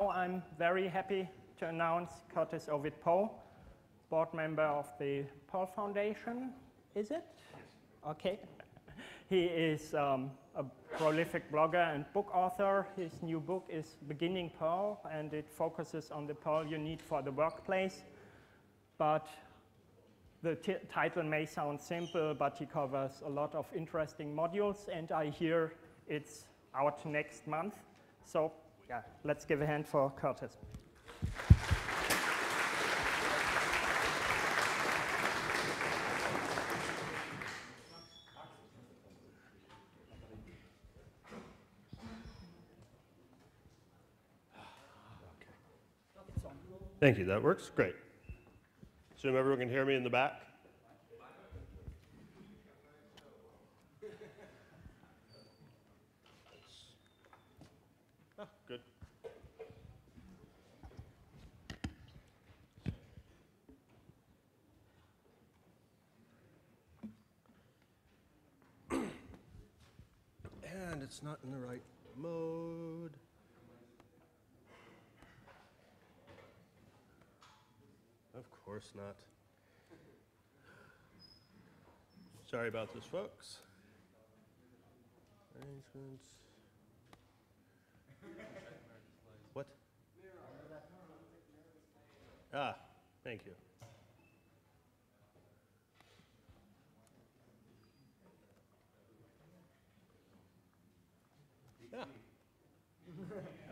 I'm very happy to announce Curtis Ovid Poe, board member of the Perl Foundation. Is it? Okay. He is um, a prolific blogger and book author. His new book is Beginning Perl, and it focuses on the Perl you need for the workplace. But the title may sound simple, but he covers a lot of interesting modules, and I hear it's out next month. So yeah, let's give a hand for Curtis. Thank you, that works, great. Assume everyone can hear me in the back? Oh, good. And it's not in the right mode. Of course not. Sorry about this, folks. Arrangements. What? Ah, thank you.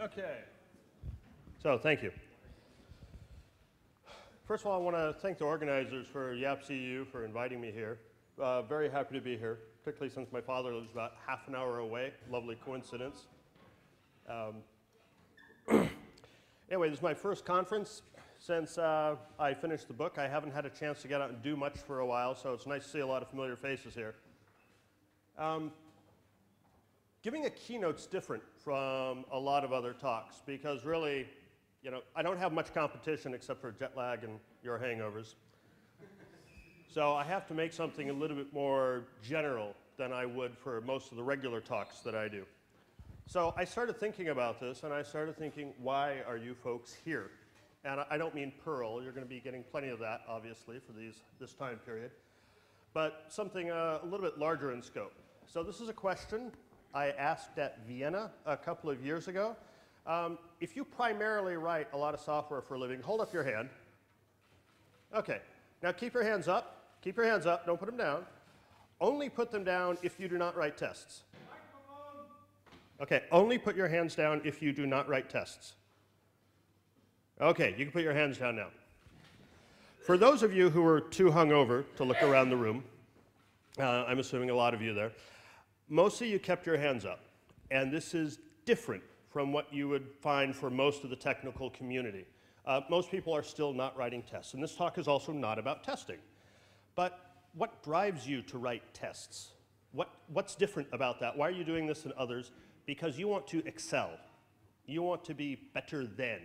Okay. So, thank you. First of all, I want to thank the organizers for YAPC::EU for inviting me here. Uh, very happy to be here, particularly since my father lives about half an hour away. Lovely coincidence. Um, anyway, this is my first conference since uh, I finished the book. I haven't had a chance to get out and do much for a while, so it's nice to see a lot of familiar faces here. Um, giving a keynote's different from a lot of other talks because really, you know, I don't have much competition except for jet lag and your hangovers. so I have to make something a little bit more general than I would for most of the regular talks that I do. So I started thinking about this and I started thinking, why are you folks here? And I don't mean Perl, you're going to be getting plenty of that, obviously, for these, this time period. But something uh, a little bit larger in scope. So this is a question I asked at Vienna a couple of years ago. Um, if you primarily write a lot of software for a living, hold up your hand. Okay, now keep your hands up. Keep your hands up, don't put them down. Only put them down if you do not write tests. Okay, only put your hands down if you do not write tests. Okay, you can put your hands down now. For those of you who are too hungover to look around the room, uh, I'm assuming a lot of you there, most of you kept your hands up, and this is different from what you would find for most of the technical community. Uh, most people are still not writing tests, and this talk is also not about testing. But what drives you to write tests? What, what's different about that? Why are you doing this than others? Because you want to excel. You want to be better than,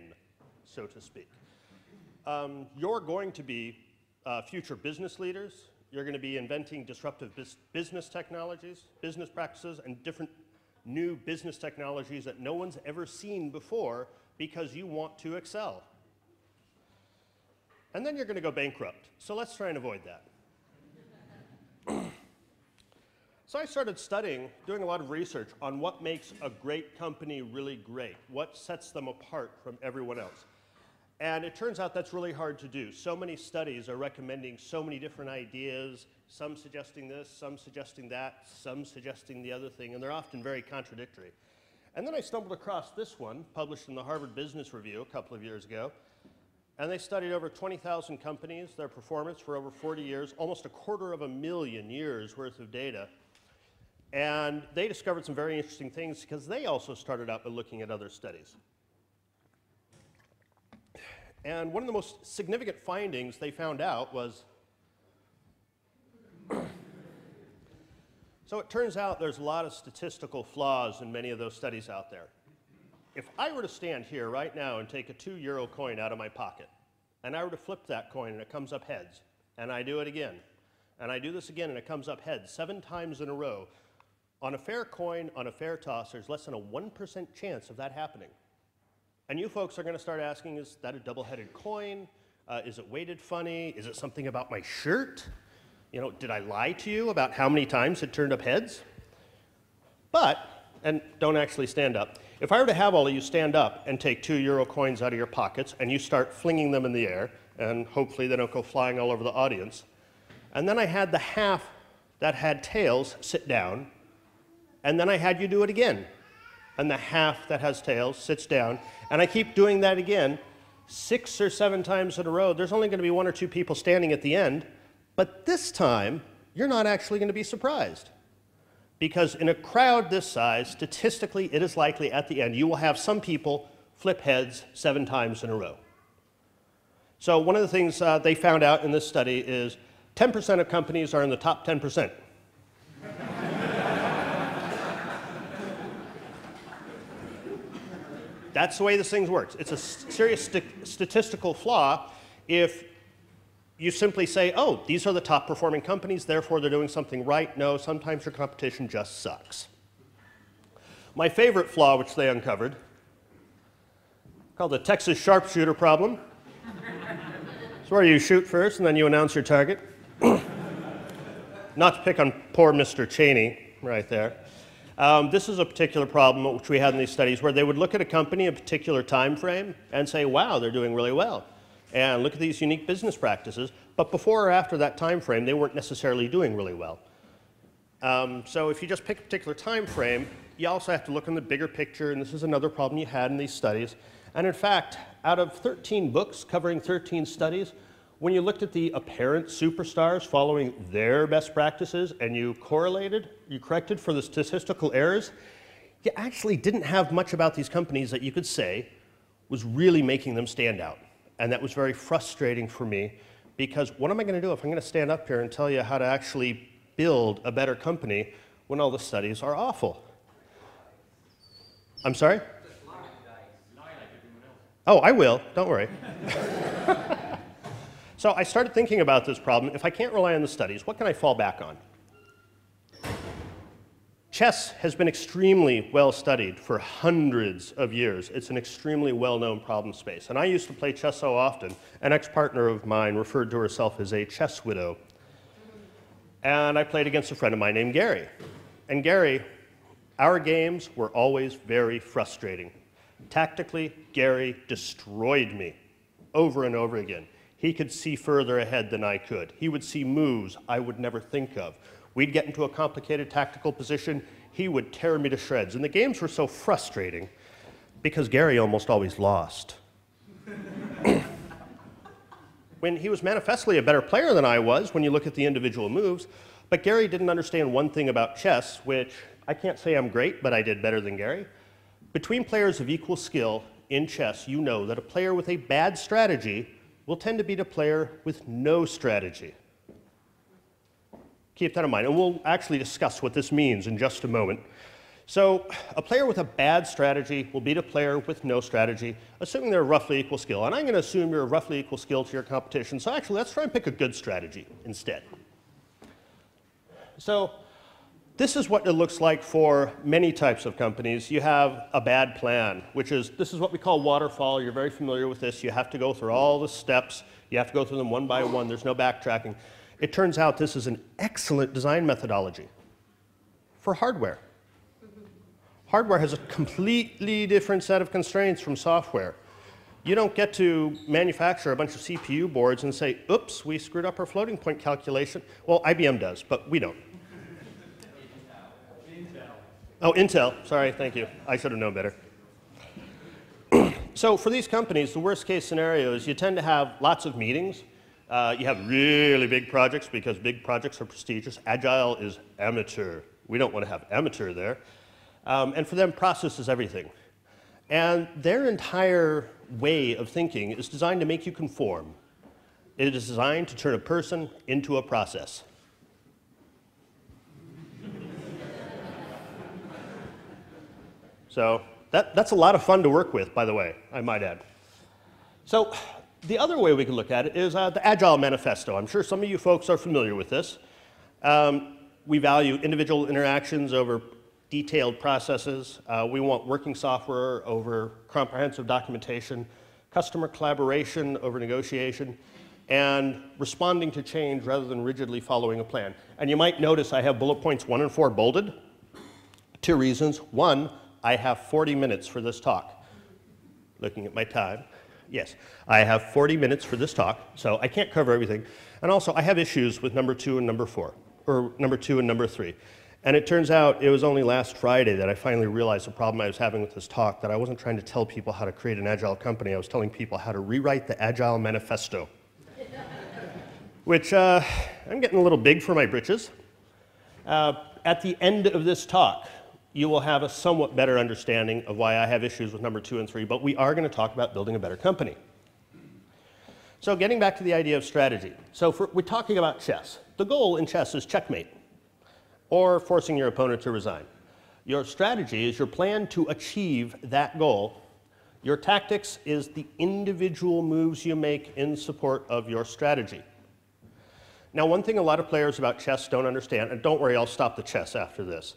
so to speak. Um, you're going to be uh, future business leaders, you're going to be inventing disruptive business technologies, business practices, and different new business technologies that no one's ever seen before because you want to excel. And then you're going to go bankrupt. So let's try and avoid that. so I started studying, doing a lot of research on what makes a great company really great, what sets them apart from everyone else. And it turns out that's really hard to do. So many studies are recommending so many different ideas, some suggesting this, some suggesting that, some suggesting the other thing, and they're often very contradictory. And then I stumbled across this one, published in the Harvard Business Review a couple of years ago. And they studied over 20,000 companies, their performance for over 40 years, almost a quarter of a million years worth of data. And they discovered some very interesting things because they also started out by looking at other studies. And one of the most significant findings they found out was so it turns out there's a lot of statistical flaws in many of those studies out there. If I were to stand here right now and take a two euro coin out of my pocket, and I were to flip that coin and it comes up heads, and I do it again, and I do this again and it comes up heads seven times in a row, on a fair coin, on a fair toss, there's less than a 1% chance of that happening. And you folks are going to start asking, is that a double-headed coin? Uh, is it weighted funny? Is it something about my shirt? You know, did I lie to you about how many times it turned up heads? But, and don't actually stand up, if I were to have all of you stand up and take two euro coins out of your pockets and you start flinging them in the air, and hopefully they don't go flying all over the audience, and then I had the half that had tails sit down, and then I had you do it again. And the half that has tails sits down, and I keep doing that again six or seven times in a row. There's only going to be one or two people standing at the end, but this time you're not actually going to be surprised. Because in a crowd this size, statistically, it is likely at the end you will have some people flip heads seven times in a row. So, one of the things uh, they found out in this study is 10% of companies are in the top 10%. That's the way this thing works. It's a serious st statistical flaw if you simply say, oh, these are the top performing companies, therefore they're doing something right. No, sometimes your competition just sucks. My favorite flaw, which they uncovered, called the Texas sharpshooter problem. it's where you shoot first and then you announce your target. Not to pick on poor Mr. Cheney right there. Um, this is a particular problem which we had in these studies where they would look at a company, a particular time frame, and say, wow, they're doing really well. And look at these unique business practices. But before or after that time frame, they weren't necessarily doing really well. Um, so if you just pick a particular time frame, you also have to look in the bigger picture, and this is another problem you had in these studies. And in fact, out of 13 books covering 13 studies, when you looked at the apparent superstars following their best practices and you correlated, you corrected for the statistical errors, you actually didn't have much about these companies that you could say was really making them stand out. And that was very frustrating for me because what am I going to do if I'm going to stand up here and tell you how to actually build a better company when all the studies are awful? I'm sorry? Oh, I will. Don't worry. So I started thinking about this problem. If I can't rely on the studies, what can I fall back on? Chess has been extremely well studied for hundreds of years. It's an extremely well known problem space. And I used to play chess so often, an ex partner of mine referred to herself as a chess widow. And I played against a friend of mine named Gary. And Gary, our games were always very frustrating. Tactically, Gary destroyed me over and over again. He could see further ahead than I could. He would see moves I would never think of. We'd get into a complicated tactical position, he would tear me to shreds. And the games were so frustrating because Gary almost always lost. when he was manifestly a better player than I was when you look at the individual moves, but Gary didn't understand one thing about chess, which I can't say I'm great, but I did better than Gary. Between players of equal skill in chess, you know that a player with a bad strategy will tend to beat a player with no strategy. Keep that in mind, and we'll actually discuss what this means in just a moment. So, a player with a bad strategy will beat a player with no strategy, assuming they're roughly equal skill. And I'm going to assume you're roughly equal skill to your competition. So, actually, let's try and pick a good strategy instead. So, this is what it looks like for many types of companies. You have a bad plan, which is this is what we call waterfall. You're very familiar with this. You have to go through all the steps. You have to go through them one by one. There's no backtracking. It turns out this is an excellent design methodology for hardware. Hardware has a completely different set of constraints from software. You don't get to manufacture a bunch of CPU boards and say, oops, we screwed up our floating point calculation. Well, IBM does, but we don't. Oh, Intel. Sorry, thank you. I should have known better. so for these companies, the worst case scenario is you tend to have lots of meetings. Uh, you have really big projects because big projects are prestigious. Agile is amateur. We don't want to have amateur there. Um, and for them, process is everything. And their entire way of thinking is designed to make you conform. It is designed to turn a person into a process. So that, that's a lot of fun to work with, by the way, I might add. So the other way we can look at it is uh, the Agile Manifesto. I'm sure some of you folks are familiar with this. Um, we value individual interactions over detailed processes. Uh, we want working software over comprehensive documentation, customer collaboration over negotiation, and responding to change rather than rigidly following a plan. And you might notice I have bullet points one and four bolded. Two reasons. One, I have 40 minutes for this talk. Looking at my time. Yes, I have 40 minutes for this talk, so I can't cover everything. And also, I have issues with number two and number four, or number two and number three. And it turns out it was only last Friday that I finally realized the problem I was having with this talk that I wasn't trying to tell people how to create an agile company, I was telling people how to rewrite the Agile Manifesto. Which uh, I'm getting a little big for my britches. Uh, at the end of this talk, you will have a somewhat better understanding of why I have issues with number two and three, but we are going to talk about building a better company. So, getting back to the idea of strategy. So, for, we're talking about chess. The goal in chess is checkmate or forcing your opponent to resign. Your strategy is your plan to achieve that goal. Your tactics is the individual moves you make in support of your strategy. Now, one thing a lot of players about chess don't understand, and don't worry, I'll stop the chess after this.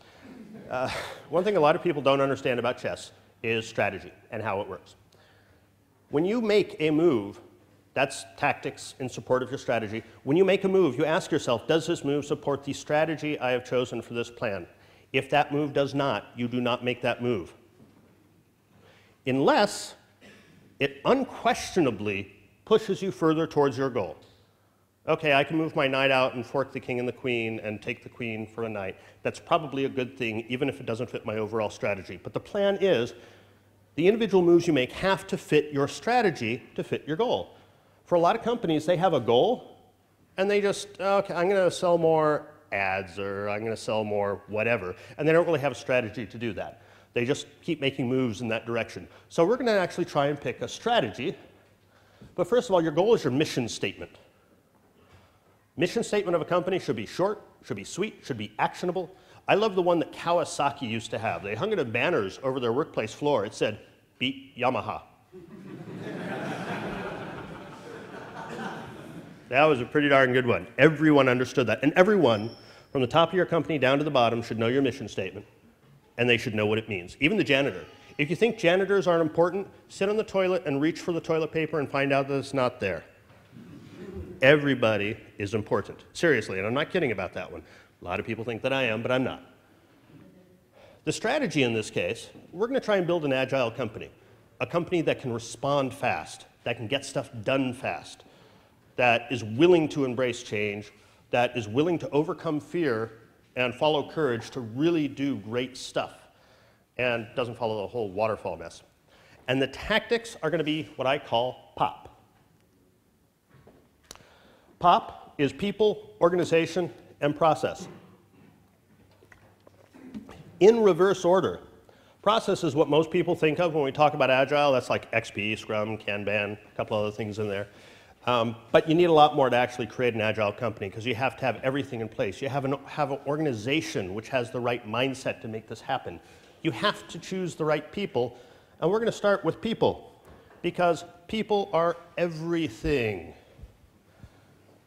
Uh, one thing a lot of people don't understand about chess is strategy and how it works. When you make a move, that's tactics in support of your strategy. When you make a move, you ask yourself, does this move support the strategy I have chosen for this plan? If that move does not, you do not make that move. Unless it unquestionably pushes you further towards your goal. Okay, I can move my knight out and fork the king and the queen and take the queen for a knight. That's probably a good thing, even if it doesn't fit my overall strategy. But the plan is the individual moves you make have to fit your strategy to fit your goal. For a lot of companies, they have a goal and they just, okay, I'm going to sell more ads or I'm going to sell more whatever. And they don't really have a strategy to do that. They just keep making moves in that direction. So we're going to actually try and pick a strategy. But first of all, your goal is your mission statement. Mission statement of a company should be short, should be sweet, should be actionable. I love the one that Kawasaki used to have. They hung it in banners over their workplace floor. It said, beat Yamaha. That was a pretty darn good one. Everyone understood that. And everyone, from the top of your company down to the bottom, should know your mission statement. And they should know what it means. Even the janitor. If you think janitors aren't important, sit on the toilet and reach for the toilet paper and find out that it's not there. Everybody is important. Seriously, and I'm not kidding about that one. A lot of people think that I am, but I'm not. The strategy in this case, we're going to try and build an agile company, a company that can respond fast, that can get stuff done fast, that is willing to embrace change, that is willing to overcome fear and follow courage to really do great stuff, and doesn't follow the whole waterfall mess. And the tactics are going to be what I call POP. POP is people, organization, and process. In reverse order. Process is what most people think of when we talk about Agile. That's like XP, Scrum, Kanban, a couple other things in there. Um, but you need a lot more to actually create an agile company because you have to have everything in place. You have an, have an organization which has the right mindset to make this happen. You have to choose the right people, and we're going to start with people because people are everything.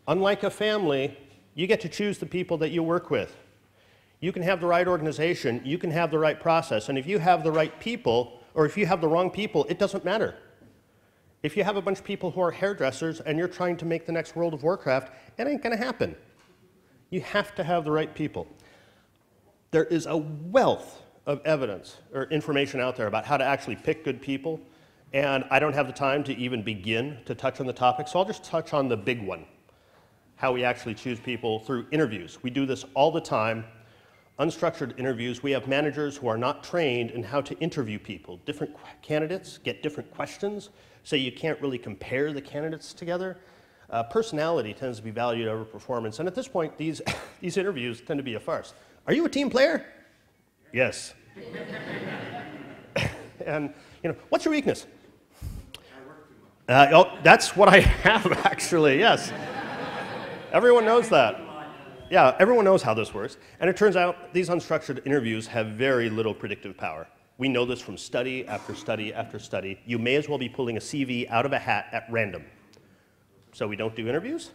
Unlike a family, you get to choose the people that you work with. You can have the right organization, you can have the right process, and if you have the right people, or if you have the wrong people, it doesn't matter. If you have a bunch of people who are hairdressers and you're trying to make the next World of Warcraft, it ain't to happen. You have to have the right people. There is a wealth of evidence or information out there about how to actually pick good people, and I don't have the time to even begin to touch on the topic, so I'll just touch on the big one how we actually choose people through interviews. We do this all the time unstructured interviews, we have managers who are not trained in how to interview people. Different candidates get different questions, so you can't really compare the candidates together. Uh, personality tends to be valued over performance, and at this point, these, these interviews tend to be a farce. Are you a team player? Yes. and, you know, what's your weakness? Uh, oh, that's what I have, actually, yes. Everyone knows that yeah, everyone knows how this works. And it turns out these unstructured interviews have very little predictive power. We know this from study after study after study. You may as well be pulling a CV out of a hat at random. So we don't do interviews?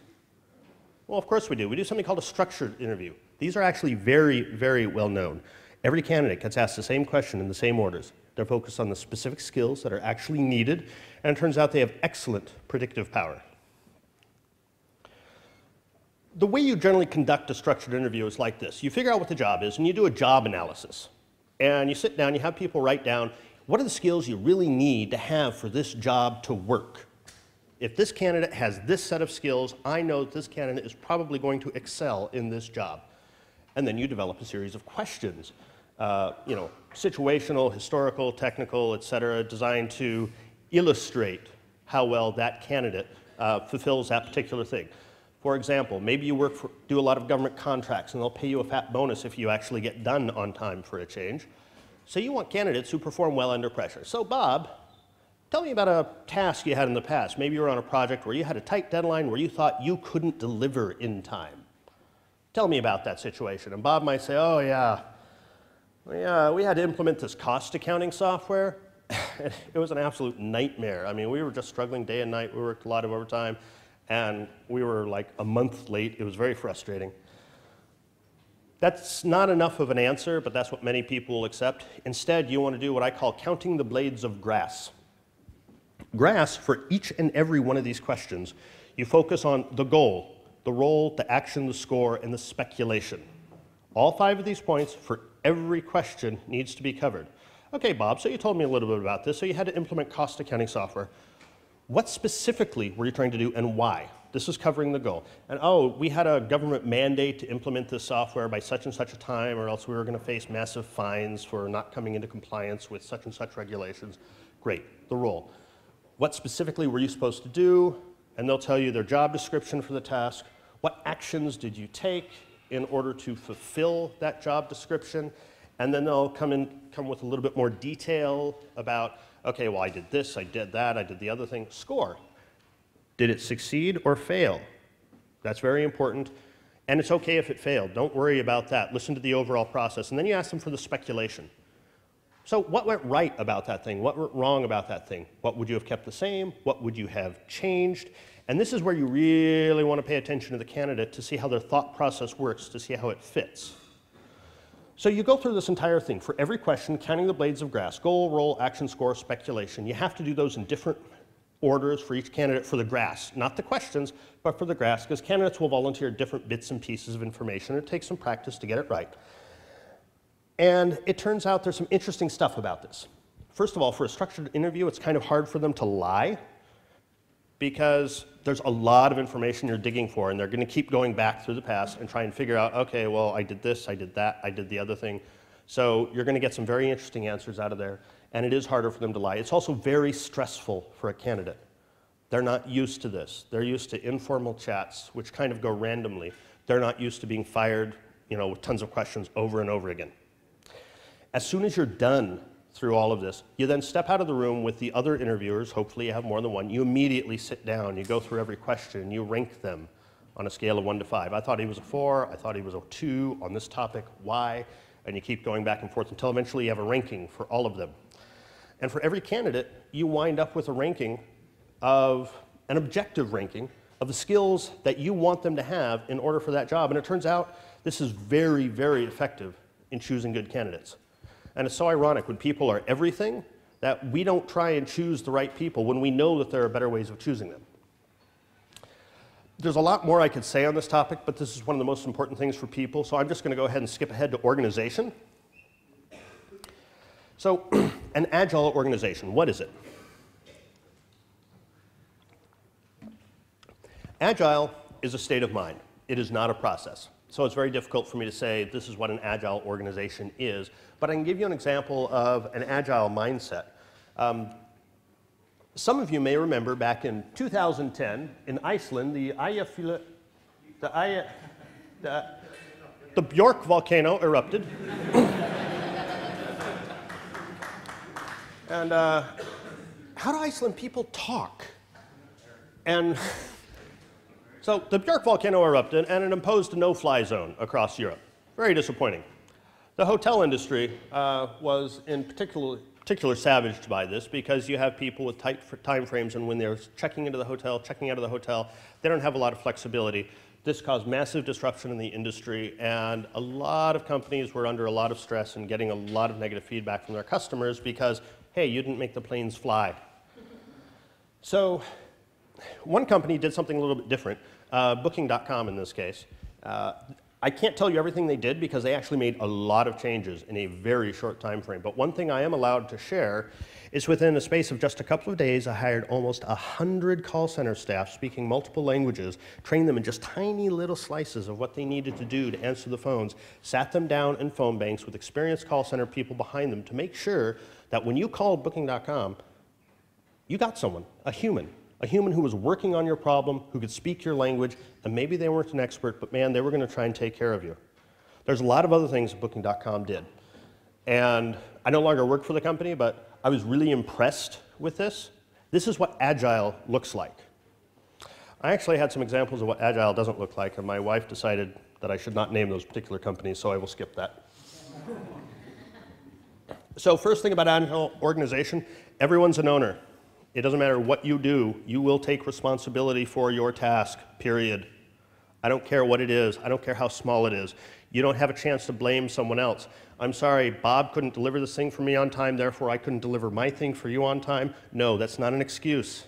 Well, of course we do. We do something called a structured interview. These are actually very, very well known. Every candidate gets asked the same question in the same orders. They're focused on the specific skills that are actually needed, and it turns out they have excellent predictive power. The way you generally conduct a structured interview is like this. You figure out what the job is, and you do a job analysis. And you sit down, you have people write down, what are the skills you really need to have for this job to work? If this candidate has this set of skills, I know that this candidate is probably going to excel in this job. And then you develop a series of questions, uh, you know, situational, historical, technical, et cetera, designed to illustrate how well that candidate uh, fulfills that particular thing. For example, maybe you work for, do a lot of government contracts and they'll pay you a fat bonus if you actually get done on time for a change. So you want candidates who perform well under pressure. So Bob, tell me about a task you had in the past. Maybe you were on a project where you had a tight deadline where you thought you couldn't deliver in time. Tell me about that situation. And Bob might say, oh yeah, yeah, we had to implement this cost accounting software. it was an absolute nightmare. I mean, we were just struggling day and night. We worked a lot of overtime and we were like a month late. It was very frustrating. That's not enough of an answer, but that's what many people will accept. Instead, you want to do what I call counting the blades of grass. Grass, for each and every one of these questions, you focus on the goal, the role, the action, the score, and the speculation. All five of these points for every question needs to be covered. Okay, Bob, so you told me a little bit about this. So you had to implement cost accounting software. What specifically were you trying to do and why? This is covering the goal. And oh, we had a government mandate to implement this software by such and such a time, or else we were going to face massive fines for not coming into compliance with such and such regulations. Great, the role. What specifically were you supposed to do? And they'll tell you their job description for the task. What actions did you take in order to fulfill that job description? And then they'll come in, come with a little bit more detail about okay, well, I did this, I did that, I did the other thing. Score. Did it succeed or fail? That's very important. And it's okay if it failed. Don't worry about that. Listen to the overall process. And then you ask them for the speculation. So, what went right about that thing? What went wrong about that thing? What would you have kept the same? What would you have changed? And this is where you really want to pay attention to the candidate to see how their thought process works, to see how it fits. So you go through this entire thing. For every question, counting the blades of grass, goal, role, action, score, speculation, you have to do those in different orders for each candidate for the grass. Not the questions, but for the grass, because candidates will volunteer different bits and pieces of information. It takes some practice to get it right. And it turns out there's some interesting stuff about this. First of all, for a structured interview, it's kind of hard for them to lie because there's a lot of information you're digging for, and they're going to keep going back through the past and try and figure out, okay, well, I did this, I did that, I did the other thing. So you're going to get some very interesting answers out of there, and it is harder for them to lie. It's also very stressful for a candidate. They're not used to this. They're used to informal chats, which kind of go randomly. They're not used to being fired, you know, with tons of questions over and over again. As soon as you're done through all of this. You then step out of the room with the other interviewers, hopefully you have more than one. You immediately sit down, you go through every question, you rank them on a scale of one to five. I thought he was a four, I thought he was a two on this topic, why? And you keep going back and forth until eventually you have a ranking for all of them. And for every candidate, you wind up with a ranking of an objective ranking of the skills that you want them to have in order for that job. And it turns out this is very, very effective in choosing good candidates. And it's so ironic when people are everything that we don't try and choose the right people when we know that there are better ways of choosing them. There's a lot more I could say on this topic, but this is one of the most important things for people, so I'm just going to go ahead and skip ahead to organization. So, an agile organization, what is it? Agile is a state of mind. It is not a process. So it's very difficult for me to say this is what an agile organization is but I can give you an example of an agile mindset. Um, some of you may remember back in 2010 in Iceland, the Eyjafjalla, the, Aya, the, the Bjork volcano erupted. and uh, how do Iceland people talk? And so the Bjork volcano erupted and it imposed a no-fly zone across Europe. Very disappointing. The hotel industry uh, was in particular, particular savaged by this because you have people with tight time frames, and when they're checking into the hotel, checking out of the hotel, they don't have a lot of flexibility. This caused massive disruption in the industry, and a lot of companies were under a lot of stress and getting a lot of negative feedback from their customers because, hey, you didn't make the planes fly. So, one company did something a little bit different, uh, Booking.com in this case. Uh, I can't tell you everything they did because they actually made a lot of changes in a very short time frame. But one thing I am allowed to share is within a space of just a couple of days, I hired almost 100 call center staff speaking multiple languages, trained them in just tiny little slices of what they needed to do to answer the phones, sat them down in phone banks with experienced call center people behind them to make sure that when you called Booking.com, you got someone, a human, a human who was working on your problem, who could speak your language, and maybe they weren't an expert, but man, they were going to try and take care of you. There's a lot of other things Booking.com did. And I no longer work for the company, but I was really impressed with this. This is what Agile looks like. I actually had some examples of what Agile doesn't look like, and my wife decided that I should not name those particular companies, so I will skip that. so first thing about Agile organization, everyone's an owner. It doesn't matter what you do, you will take responsibility for your task, period. I don't care what it is, I don't care how small it is. You don't have a chance to blame someone else. I'm sorry, Bob couldn't deliver this thing for me on time, therefore I couldn't deliver my thing for you on time. No, that's not an excuse.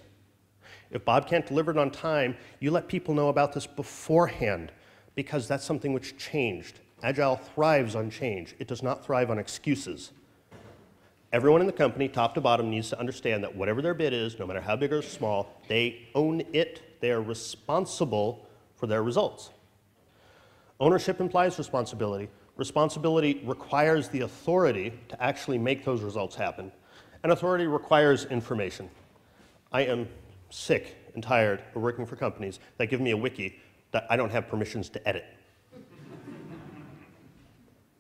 If Bob can't deliver it on time, you let people know about this beforehand because that's something which changed. Agile thrives on change, it does not thrive on excuses. Everyone in the company, top to bottom, needs to understand that whatever their bid is, no matter how big or small, they own it. They are responsible for their results. Ownership implies responsibility. Responsibility requires the authority to actually make those results happen. And authority requires information. I am sick and tired of working for companies that give me a wiki that I don't have permissions to edit.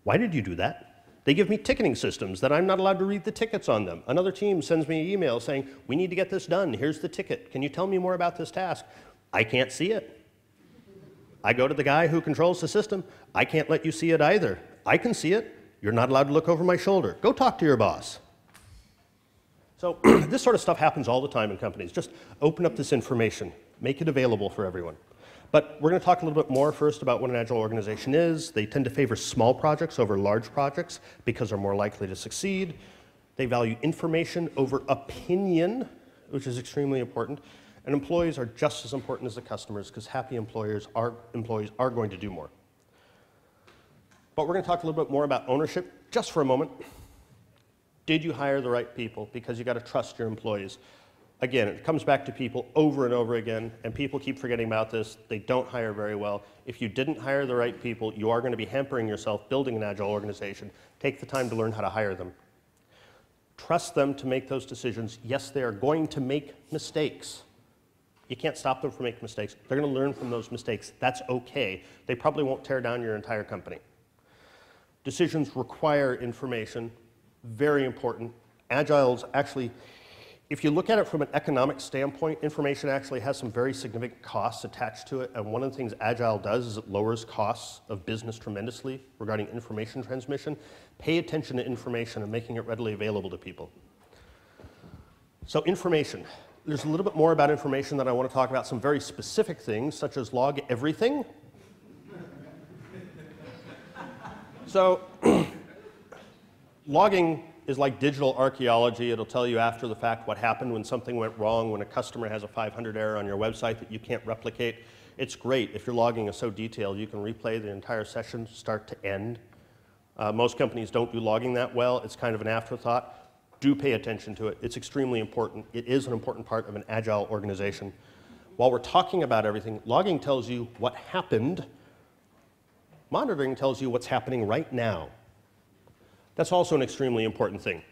Why did you do that? They give me ticketing systems that I'm not allowed to read the tickets on them. Another team sends me an email saying, We need to get this done. Here's the ticket. Can you tell me more about this task? I can't see it. I go to the guy who controls the system. I can't let you see it either. I can see it. You're not allowed to look over my shoulder. Go talk to your boss. So, this sort of stuff happens all the time in companies. Just open up this information, make it available for everyone. But we're going to talk a little bit more first about what an agile organization is. They tend to favor small projects over large projects because they're more likely to succeed. They value information over opinion, which is extremely important. And employees are just as important as the customers because happy employers are, employees are going to do more. But we're going to talk a little bit more about ownership just for a moment. Did you hire the right people? Because you got to trust your employees. Again, it comes back to people over and over again, and people keep forgetting about this. They don't hire very well. If you didn't hire the right people, you are going to be hampering yourself building an agile organization. Take the time to learn how to hire them. Trust them to make those decisions. Yes, they are going to make mistakes. You can't stop them from making mistakes. They're going to learn from those mistakes. That's okay. They probably won't tear down your entire company. Decisions require information. Very important. Agile's actually if you look at it from an economic standpoint, information actually has some very significant costs attached to it. And one of the things Agile does is it lowers costs of business tremendously regarding information transmission. Pay attention to information and making it readily available to people. So information. There's a little bit more about information that I want to talk about, some very specific things, such as log everything. so logging is like digital archaeology. It'll tell you after the fact what happened when something went wrong, when a customer has a 500 error on your website that you can't replicate. It's great. If your logging is so detailed, you can replay the entire session start to end. Uh, most companies don't do logging that well. It's kind of an afterthought. Do pay attention to it. It's extremely important. It is an important part of an agile organization. While we're talking about everything, logging tells you what happened. Monitoring tells you what's happening right now. That's also an extremely important thing.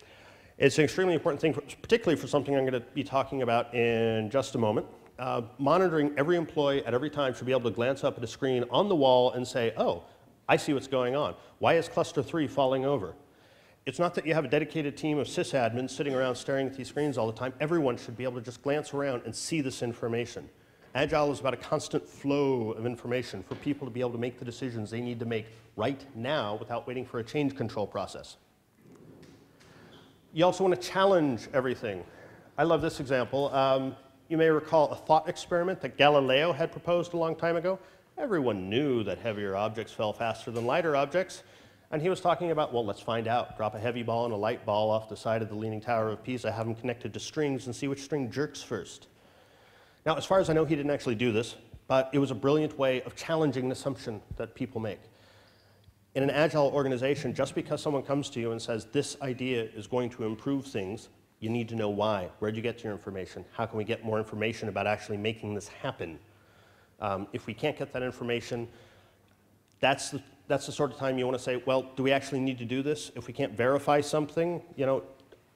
It's an extremely important thing, particularly for something I'm going to be talking about in just a moment. Uh, monitoring every employee at every time should be able to glance up at a screen on the wall and say, oh, I see what's going on. Why is cluster three falling over? It's not that you have a dedicated team of sysadmins sitting around staring at these screens all the time. Everyone should be able to just glance around and see this information. Agile is about a constant flow of information for people to be able to make the decisions they need to make right now without waiting for a change control process. You also want to challenge everything. I love this example. Um, you may recall a thought experiment that Galileo had proposed a long time ago. Everyone knew that heavier objects fell faster than lighter objects. And he was talking about, well, let's find out. Drop a heavy ball and a light ball off the side of the Leaning Tower of Pisa, have them connected to strings, and see which string jerks first. Now, as far as I know, he didn't actually do this, but it was a brilliant way of challenging an assumption that people make. In an agile organization, just because someone comes to you and says, this idea is going to improve things, you need to know why. Where'd you get your information? How can we get more information about actually making this happen? Um, if we can't get that information, that's the, that's the sort of time you want to say, well, do we actually need to do this? If we can't verify something, you know,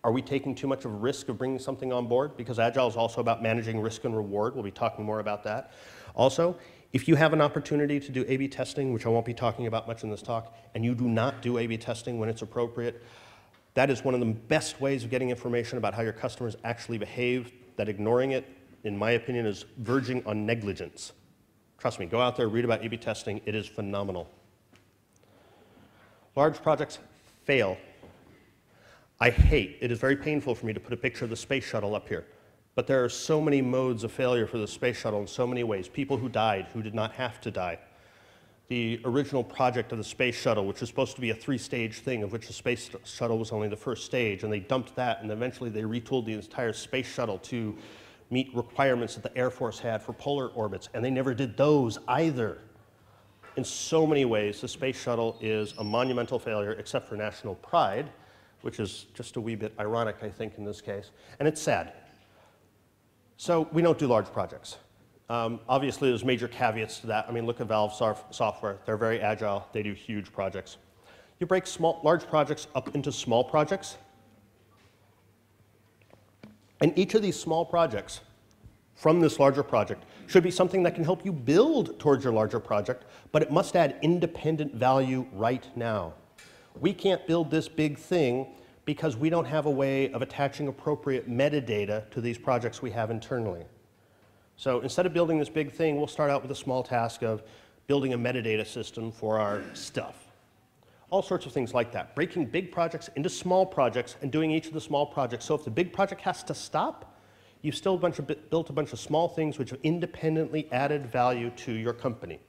are we taking too much of a risk of bringing something on board? Because Agile is also about managing risk and reward. We'll be talking more about that. Also, if you have an opportunity to do A-B testing, which I won't be talking about much in this talk, and you do not do A-B testing when it's appropriate, that is one of the best ways of getting information about how your customers actually behave, that ignoring it, in my opinion, is verging on negligence. Trust me, go out there, read about A-B testing. It is phenomenal. Large projects fail. I hate, it is very painful for me to put a picture of the space shuttle up here. But there are so many modes of failure for the space shuttle in so many ways. People who died who did not have to die. The original project of the space shuttle, which was supposed to be a three-stage thing, of which the space shuttle was only the first stage, and they dumped that, and eventually they retooled the entire space shuttle to meet requirements that the Air Force had for polar orbits, and they never did those either. In so many ways, the space shuttle is a monumental failure, except for national pride, which is just a wee bit ironic, I think, in this case. And it's sad. So we don't do large projects. Um, obviously, there's major caveats to that. I mean, look at Valve software. They're very agile. They do huge projects. You break small, large projects up into small projects, and each of these small projects from this larger project should be something that can help you build towards your larger project, but it must add independent value right now. We can't build this big thing because we don't have a way of attaching appropriate metadata to these projects we have internally. So instead of building this big thing, we'll start out with a small task of building a metadata system for our stuff all sorts of things like that. Breaking big projects into small projects and doing each of the small projects. So if the big project has to stop, you've still a bunch of, built a bunch of small things which have independently added value to your company.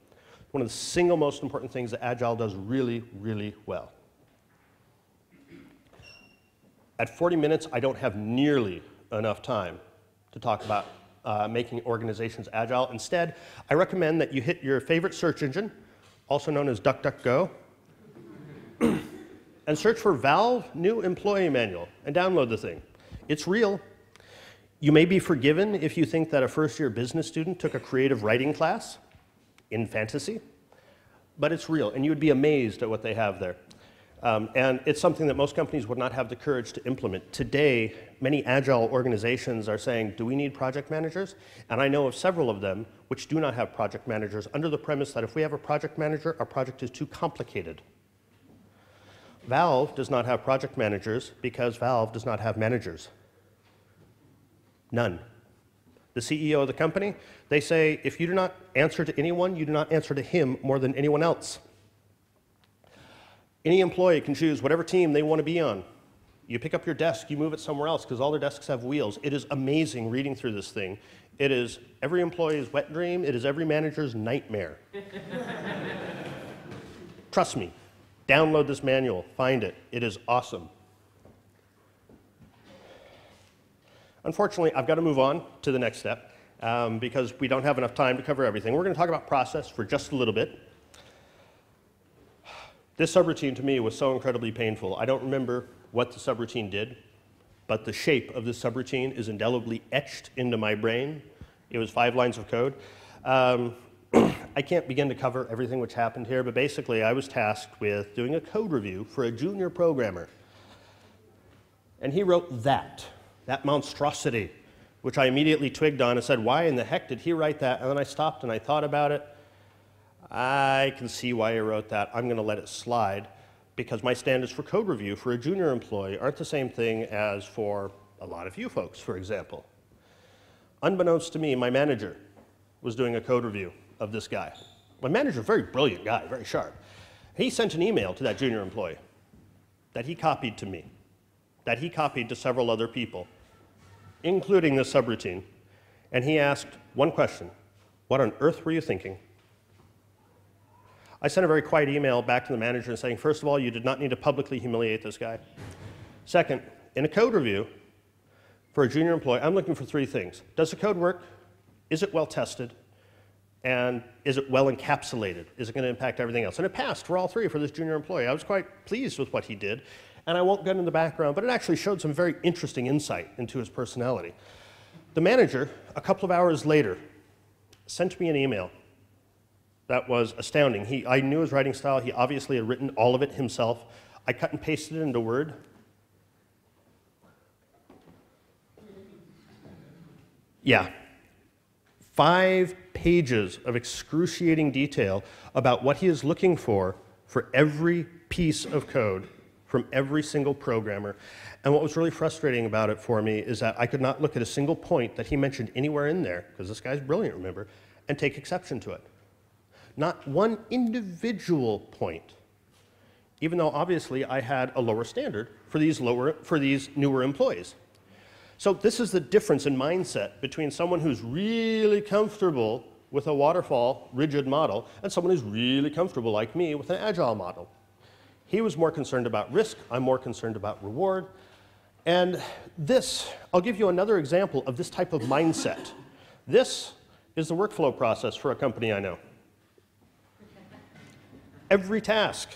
One of the single most important things that Agile does really, really well. At 40 minutes, I don't have nearly enough time to talk about uh, making organizations agile. Instead, I recommend that you hit your favorite search engine, also known as DuckDuckGo, and search for Valve New Employee Manual and download the thing. It's real. You may be forgiven if you think that a first year business student took a creative writing class in fantasy, but it's real, and you would be amazed at what they have there. Um, and it's something that most companies would not have the courage to implement. Today, many agile organizations are saying, do we need project managers? And I know of several of them which do not have project managers under the premise that if we have a project manager, our project is too complicated. Valve does not have project managers because Valve does not have managers. None. The CEO of the company, they say, if you do not answer to anyone, you do not answer to him more than anyone else. Any employee can choose whatever team they want to be on. You pick up your desk, you move it somewhere else because all their desks have wheels. It is amazing reading through this thing. It is every employee's wet dream, it is every manager's nightmare. Trust me, Download this manual, find it. It is awesome. Unfortunately, I've got to move on to the next step um, because we don't have enough time to cover everything. We're going to talk about process for just a little bit. This subroutine to me was so incredibly painful. I don't remember what the subroutine did, but the shape of this subroutine is indelibly etched into my brain. It was five lines of code. Um, I can't begin to cover everything which happened here, but basically I was tasked with doing a code review for a junior programmer. And he wrote that, that monstrosity, which I immediately twigged on and said, why in the heck did he write that? And then I stopped and I thought about it. I can see why he wrote that. I'm going to let it slide because my standards for code review for a junior employee aren't the same thing as for a lot of you folks, for example. Unbeknownst to me, my manager was doing a code review of this guy. My manager, very brilliant guy, very sharp. He sent an email to that junior employee that he copied to me, that he copied to several other people, including this subroutine. And he asked one question What on earth were you thinking? I sent a very quiet email back to the manager saying, first of all, you did not need to publicly humiliate this guy. Second, in a code review for a junior employee, I'm looking for three things. Does the code work? Is it well tested? And is it well encapsulated? Is it going to impact everything else? And it passed for all three for this junior employee. I was quite pleased with what he did. And I won't get into the background, but it actually showed some very interesting insight into his personality. The manager, a couple of hours later, sent me an email that was astounding. He, I knew his writing style. He obviously had written all of it himself. I cut and pasted it into Word. Yeah. Five pages of excruciating detail about what he is looking for for every piece of code from every single programmer. And what was really frustrating about it for me is that I could not look at a single point that he mentioned anywhere in there, because this guy's brilliant, remember, and take exception to it. Not one individual point, even though obviously I had a lower standard for these, lower, for these newer employees. So this is the difference in mindset between someone who's really comfortable with a waterfall rigid model and someone who's really comfortable like me with an agile model. He was more concerned about risk, I'm more concerned about reward. And this, I'll give you another example of this type of mindset. This is the workflow process for a company I know. Every task,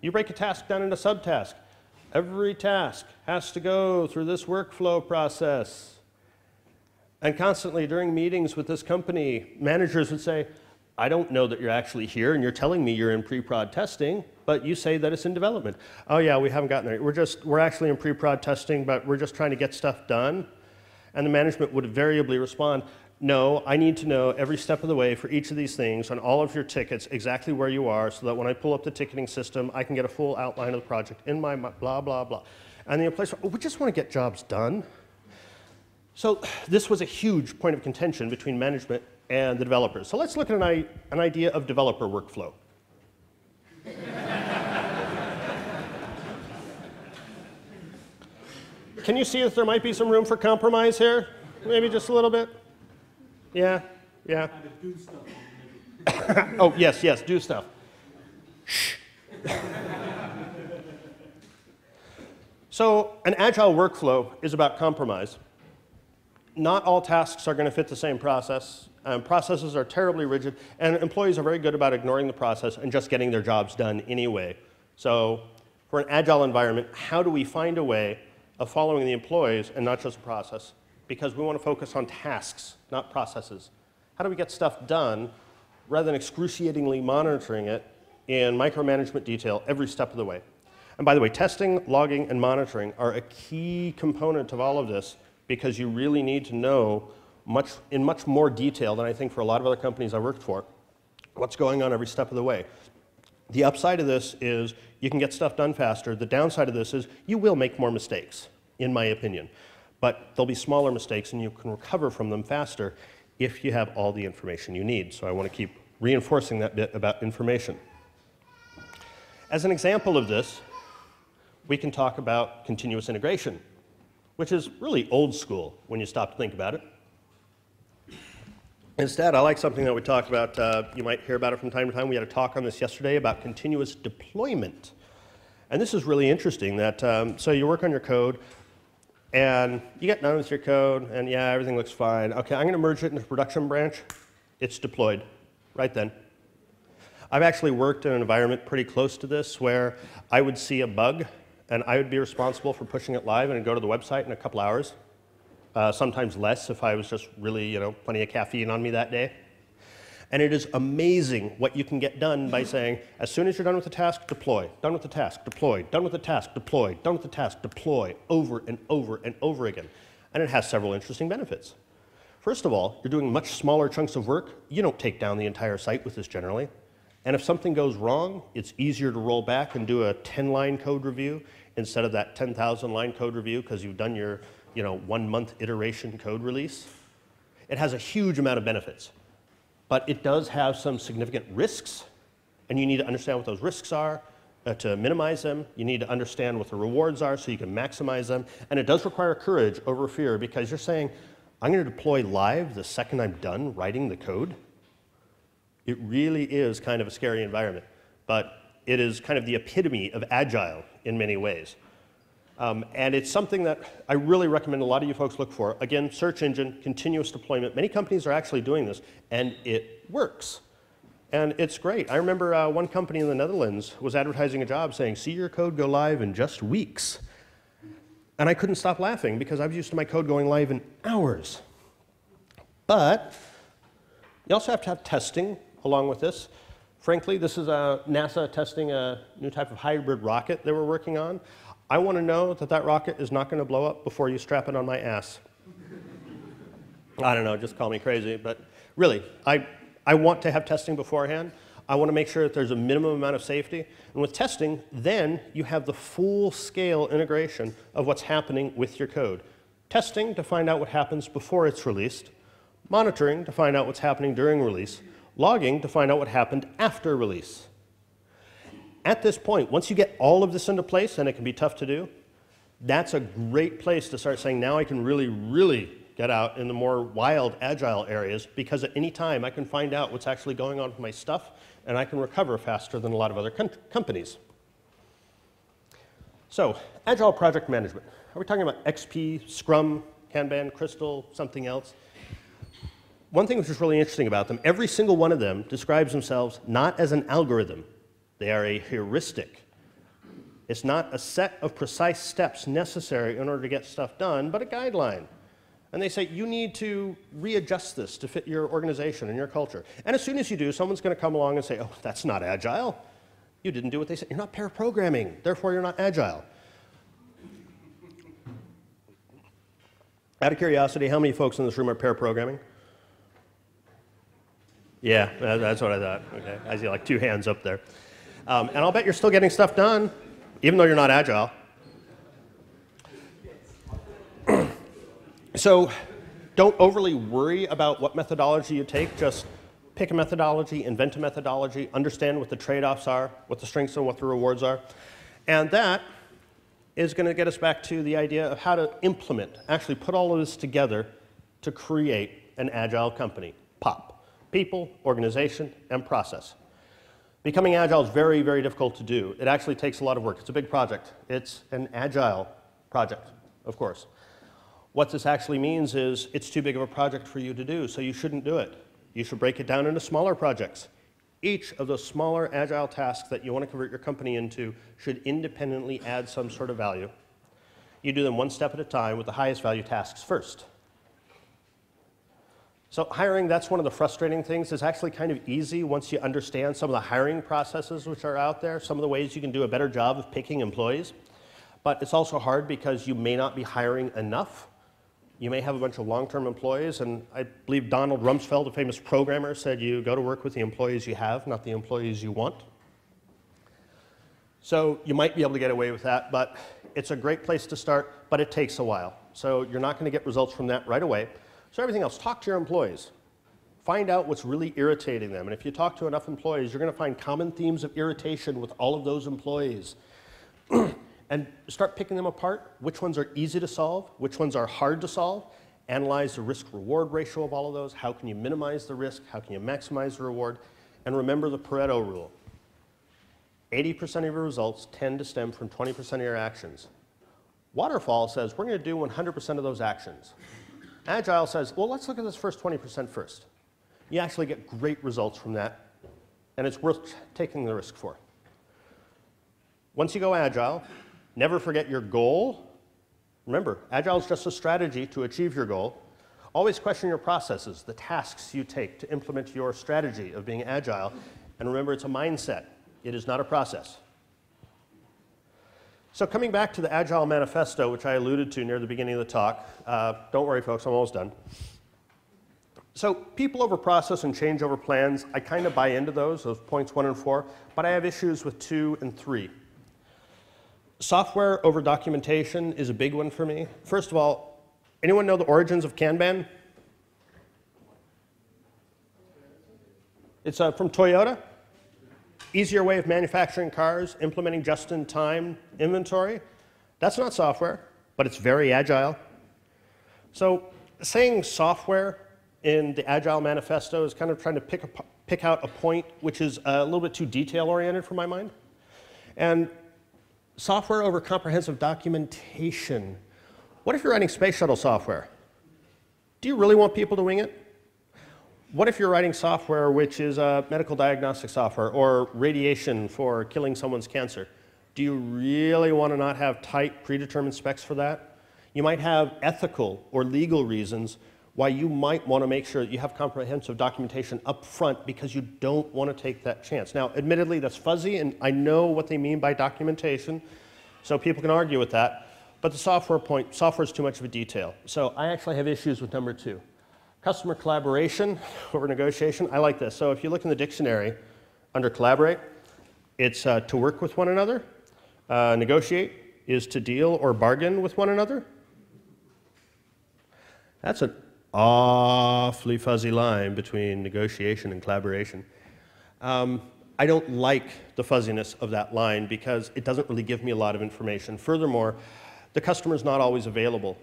you break a task down into subtasks. Every task has to go through this workflow process. And constantly during meetings with this company, managers would say, I don't know that you're actually here and you're telling me you're in pre-prod testing, but you say that it's in development. Oh yeah, we haven't gotten there. We're just, we're actually in pre-prod testing, but we're just trying to get stuff done. And the management would invariably respond, no, I need to know every step of the way for each of these things on all of your tickets exactly where you are so that when I pull up the ticketing system, I can get a full outline of the project in my my blah, blah, blah. And the employees, oh, we just want to get jobs done. So this was a huge point of contention between management and the developers. So let's look at an, an idea of developer workflow. Can you see that there might be some room for compromise here? Maybe just a little bit? Yeah, yeah. oh, yes, yes, do stuff. Shh. so, an agile workflow is about compromise. Not all tasks are going to fit the same process. Um, processes are terribly rigid, and employees are very good about ignoring the process and just getting their jobs done anyway. So, for an agile environment, how do we find a way of following the employees and not just the process? Because we want to focus on tasks, not processes. How do we get stuff done rather than excruciatingly monitoring it in micromanagement detail every step of the way? And by the way, testing, logging, and monitoring are a key component of all of this because you really need to know much, in much more detail than I think for a lot of other companies I worked for, what's going on every step of the way. The upside of this is you can get stuff done faster. The downside of this is you will make more mistakes, in my opinion. But there'll be smaller mistakes and you can recover from them faster if you have all the information you need. So I want to keep reinforcing that bit about information. As an example of this, we can talk about continuous integration, which is really old school when you stop to think about it. Instead, I like something that we talked about. Uh, you might hear about it from time to time. We had a talk on this yesterday about continuous deployment. And this is really interesting that, um, so you work on your code, and you get done with your code, and yeah, everything looks fine. Okay, I'm going to merge it into production branch. It's deployed right then. I've actually worked in an environment pretty close to this where I would see a bug, and I would be responsible for pushing it live, and go to the website in a couple hours uh, sometimes less if I was just really, you know, plenty of caffeine on me that day. And it is amazing what you can get done by saying, as soon as you're done with the task, deploy, done with the task, deploy, done with the task, deploy, done with the task, deploy, over and over and over again. And it has several interesting benefits. First of all, you're doing much smaller chunks of work. You don't take down the entire site with this generally. And if something goes wrong, it's easier to roll back and do a 10-line code review instead of that 10,000-line code review because you've done your you know, one month iteration code release. It has a huge amount of benefits, but it does have some significant risks, and you need to understand what those risks are uh, to minimize them. You need to understand what the rewards are so you can maximize them, and it does require courage over fear because you're saying, I'm going to deploy live the second I'm done writing the code. It really is kind of a scary environment, but it is kind of the epitome of agile in many ways. Um, and it's something that I really recommend a lot of you folks look for. Again, search engine, continuous deployment. Many companies are actually doing this, and it works. And it's great. I remember uh, one company in the Netherlands was advertising a job saying, see your code go live in just weeks. And I couldn't stop laughing because I was used to my code going live in hours. But you also have to have testing along with this. Frankly, this is NASA testing a new type of hybrid rocket they were working on. I want to know that that rocket is not going to blow up before you strap it on my ass. I don't know, just call me crazy, but really, I, I want to have testing beforehand. I want to make sure that there's a minimum amount of safety. And with testing, then you have the full scale integration of what's happening with your code. Testing to find out what happens before it's released, monitoring to find out what's happening during release, logging to find out what happened after release. At this point, once you get all of this into place, and it can be tough to do, that's a great place to start saying, now I can really, really get out in the more wild, agile areas because at any time I can find out what's actually going on with my stuff and I can recover faster than a lot of other companies. So, agile project management. Are we talking about XP, Scrum, Kanban, Crystal, something else? One thing which is really interesting about them, every single one of them describes themselves not as an algorithm, they are a heuristic. It's not a set of precise steps necessary in order to get stuff done, but a guideline. And they say, you need to readjust this to fit your organization and your culture. And as soon as you do, someone's going to come along and say, oh, that's not agile. You didn't do what they said. You're not pair programming, therefore you're not agile. Out of curiosity, how many folks in this room are pair programming? Yeah, that's what I thought. Okay. I see like two hands up there. Um, and I'll bet you're still getting stuff done, even though you're not agile. so don't overly worry about what methodology you take. Just pick a methodology, invent a methodology, understand what the trade-offs are, what the strengths and what the rewards are. And that is going to get us back to the idea of how to implement, actually put all of this together to create an agile company, POP. People, organization, and process. Becoming agile is very, very difficult to do. It actually takes a lot of work. It's a big project. It's an agile project, of course. What this actually means is it's too big of a project for you to do, so you shouldn't do it. You should break it down into smaller projects. Each of those smaller agile tasks that you want to convert your company into should independently add some sort of value. You do them one step at a time with the highest value tasks first. So hiring, that's one of the frustrating things. It's actually kind of easy once you understand some of the hiring processes which are out there, some of the ways you can do a better job of picking employees. But it's also hard because you may not be hiring enough. You may have a bunch of long-term employees, and I believe Donald Rumsfeld, a famous programmer, said you go to work with the employees you have, not the employees you want. So you might be able to get away with that, but it's a great place to start, but it takes a while. So you're not going to get results from that right away. So everything else, talk to your employees. Find out what's really irritating them. And if you talk to enough employees, you're going to find common themes of irritation with all of those employees. and start picking them apart. Which ones are easy to solve? Which ones are hard to solve? Analyze the risk-reward ratio of all of those. How can you minimize the risk? How can you maximize the reward? And remember the Pareto rule. 80% of your results tend to stem from 20% of your actions. Waterfall says we're going to do 100% of those actions. Agile says, well, let's look at this first 20% first. You actually get great results from that, and it's worth taking the risk for. Once you go Agile, never forget your goal. Remember, Agile is just a strategy to achieve your goal. Always question your processes, the tasks you take to implement your strategy of being Agile. And remember, it's a mindset. It is not a process. So coming back to the Agile Manifesto, which I alluded to near the beginning of the talk, uh, don't worry, folks, I'm almost done. So people over process and change over plans, I kind of buy into those, those points one and four, but I have issues with two and three. Software over documentation is a big one for me. First of all, anyone know the origins of Kanban? It's uh, from Toyota easier way of manufacturing cars, implementing just-in-time inventory. That's not software, but it's very agile. So saying software in the Agile Manifesto is kind of trying to pick, pick out a point which is a little bit too detail oriented for my mind. And software over comprehensive documentation. What if you're writing space shuttle software? Do you really want people to wing it? What if you're writing software which is uh, medical diagnostic software or radiation for killing someone's cancer? Do you really want to not have tight predetermined specs for that? You might have ethical or legal reasons why you might want to make sure that you have comprehensive documentation up front because you don't want to take that chance. Now, admittedly, that's fuzzy, and I know what they mean by documentation, so people can argue with that. But the software point, software is too much of a detail. So I actually have issues with number two. Customer collaboration over negotiation, I like this. So if you look in the dictionary under collaborate, it's uh, to work with one another. Uh, negotiate is to deal or bargain with one another. That's an awfully fuzzy line between negotiation and collaboration. Um, I don't like the fuzziness of that line because it doesn't really give me a lot of information. Furthermore, the customer is not always available.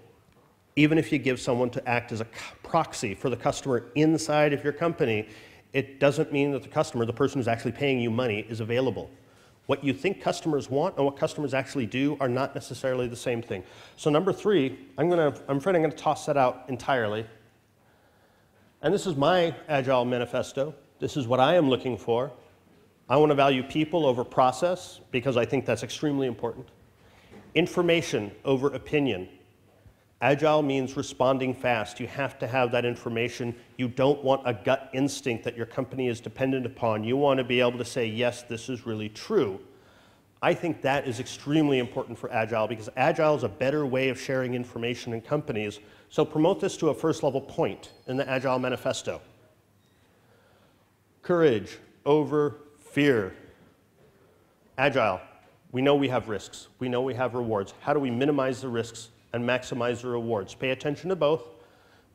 Even if you give someone to act as a proxy for the customer inside of your company, it doesn't mean that the customer, the person who's actually paying you money, is available. What you think customers want and what customers actually do are not necessarily the same thing. So number three, I'm gonna, I'm afraid I'm gonna toss that out entirely. And this is my Agile manifesto. This is what I am looking for. I want to value people over process because I think that's extremely important. Information over opinion. Agile means responding fast. You have to have that information. You don't want a gut instinct that your company is dependent upon. You want to be able to say, yes, this is really true. I think that is extremely important for Agile because Agile is a better way of sharing information in companies. So promote this to a first level point in the Agile Manifesto. Courage over fear. Agile, we know we have risks. We know we have rewards. How do we minimize the risks and maximize the rewards? Pay attention to both,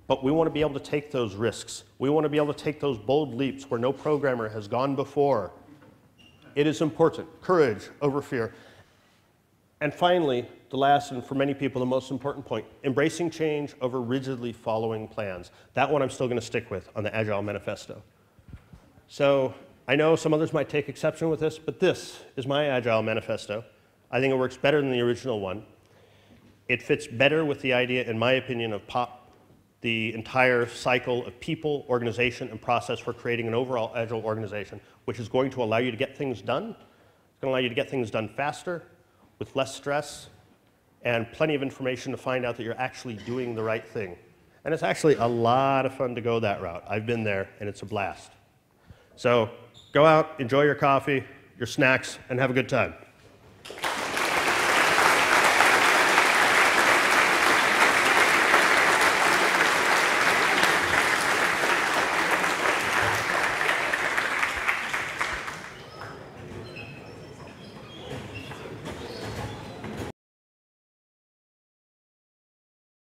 but we want to be able to take those risks. We want to be able to take those bold leaps where no programmer has gone before it is important. Courage over fear. And finally, the last and for many people the most important point, embracing change over rigidly following plans. That one I'm still going to stick with on the Agile Manifesto. So I know some others might take exception with this, but this is my Agile Manifesto. I think it works better than the original one. It fits better with the idea, in my opinion, of POP, the entire cycle of people, organization, and process for creating an overall Agile organization which is going to allow you to get things done. It's going to allow you to get things done faster, with less stress, and plenty of information to find out that you're actually doing the right thing. And it's actually a lot of fun to go that route. I've been there, and it's a blast. So go out, enjoy your coffee, your snacks, and have a good time.